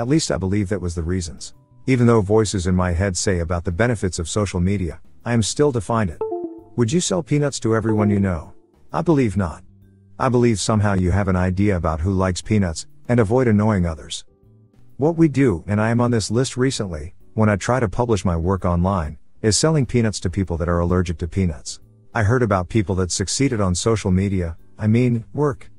At least I believe that was the reasons. Even though voices in my head say about the benefits of social media, I am still to find it. Would you sell peanuts to everyone you know? I believe not. I believe somehow you have an idea about who likes peanuts, and avoid annoying others. What we do, and I am on this list recently, when I try to publish my work online, is selling peanuts to people that are allergic to peanuts. I heard about people that succeeded on social media, I mean, work,